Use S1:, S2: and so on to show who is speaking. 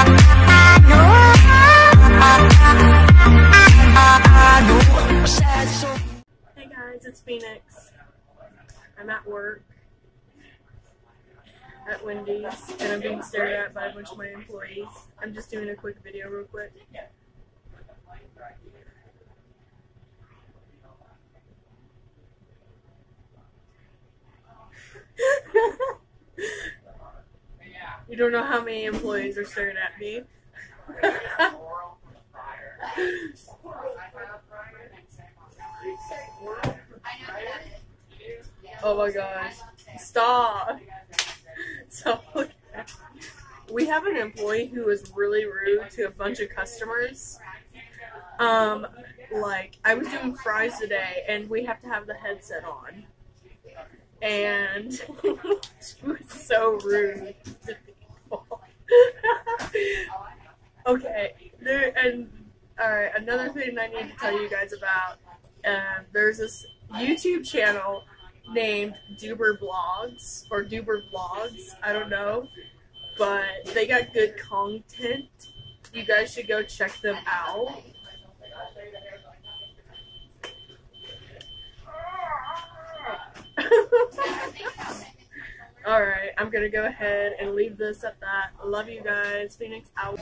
S1: Hey guys, it's Phoenix. I'm at work at Wendy's and I'm being stared at by a bunch of my employees. I'm just doing a quick video real quick. You don't know how many employees are staring at me. oh my gosh. Stop. So, we have an employee who is really rude to a bunch of customers. Um, like, I was doing fries today, and we have to have the headset on. And she was so rude to there, and alright, another thing I need to tell you guys about. Um, there's this YouTube channel named Duber Blogs or Duber Vlogs. I don't know, but they got good content. You guys should go check them out. Alright, I'm gonna go ahead and leave this at that. Love you guys. Phoenix out.